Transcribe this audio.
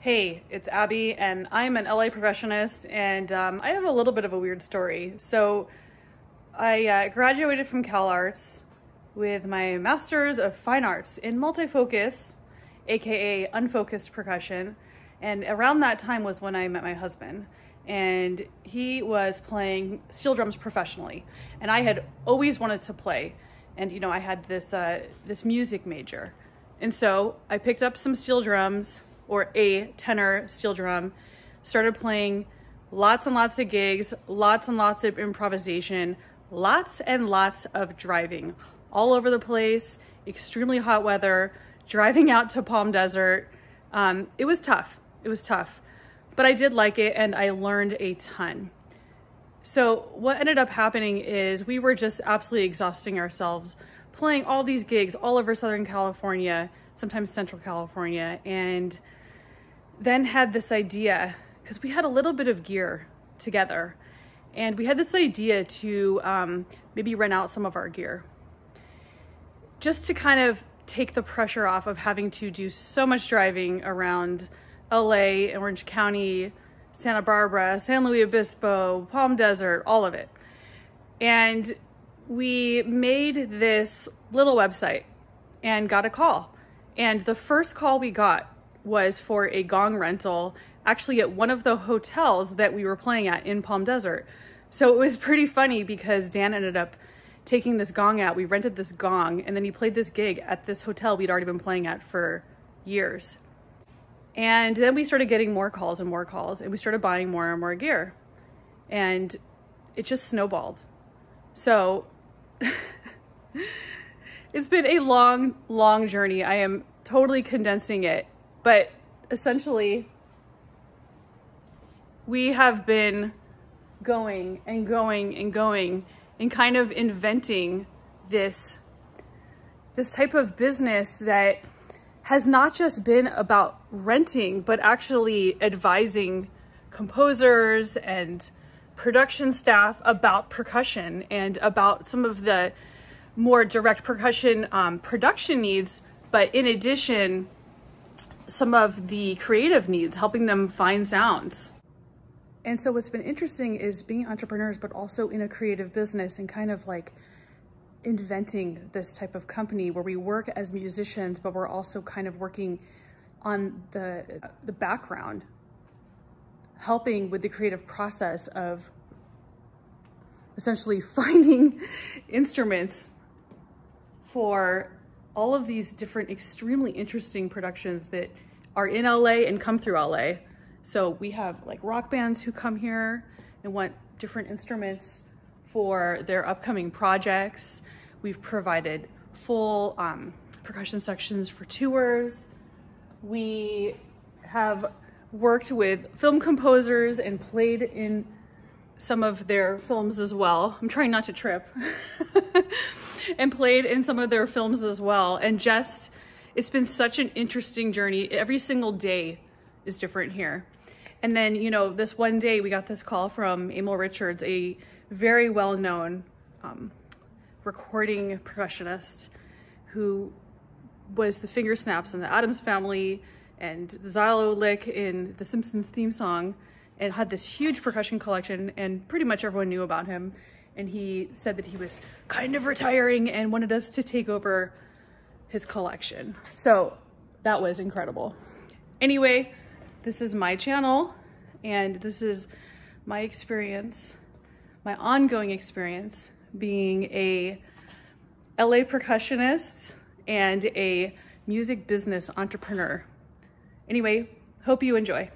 Hey, it's Abby, and I'm an LA percussionist, and um, I have a little bit of a weird story. So, I uh, graduated from Cal Arts with my Master's of Fine Arts in Multifocus, aka Unfocused Percussion, and around that time was when I met my husband. And he was playing steel drums professionally, and I had always wanted to play. And you know, I had this uh, this music major, and so I picked up some steel drums or a tenor steel drum, started playing lots and lots of gigs, lots and lots of improvisation, lots and lots of driving all over the place, extremely hot weather, driving out to Palm Desert. Um, it was tough. It was tough, but I did like it and I learned a ton. So what ended up happening is we were just absolutely exhausting ourselves playing all these gigs all over Southern California, sometimes Central California, and then had this idea because we had a little bit of gear together and we had this idea to um, maybe rent out some of our gear just to kind of take the pressure off of having to do so much driving around LA, Orange County, Santa Barbara, San Luis Obispo, Palm Desert, all of it. And we made this little website and got a call. And the first call we got was for a gong rental actually at one of the hotels that we were playing at in Palm Desert. So it was pretty funny because Dan ended up taking this gong out. We rented this gong and then he played this gig at this hotel we'd already been playing at for years. And then we started getting more calls and more calls and we started buying more and more gear. And it just snowballed. So it's been a long, long journey. I am totally condensing it but essentially, we have been going and going and going and kind of inventing this this type of business that has not just been about renting, but actually advising composers and production staff about percussion and about some of the more direct percussion um, production needs. But in addition, some of the creative needs, helping them find sounds. And so what's been interesting is being entrepreneurs, but also in a creative business and kind of like inventing this type of company where we work as musicians, but we're also kind of working on the, the background, helping with the creative process of essentially finding instruments for all of these different extremely interesting productions that are in LA and come through LA. So we have like rock bands who come here and want different instruments for their upcoming projects. We've provided full um, percussion sections for tours. We have worked with film composers and played in some of their films as well. I'm trying not to trip. and played in some of their films as well. And just, it's been such an interesting journey. Every single day is different here. And then, you know, this one day we got this call from Emil Richards, a very well-known um, recording percussionist who was the finger snaps in the Addams family and the Xylo lick in the Simpsons theme song and had this huge percussion collection and pretty much everyone knew about him and he said that he was kind of retiring and wanted us to take over his collection. So that was incredible. Anyway, this is my channel and this is my experience, my ongoing experience being a LA percussionist and a music business entrepreneur. Anyway, hope you enjoy.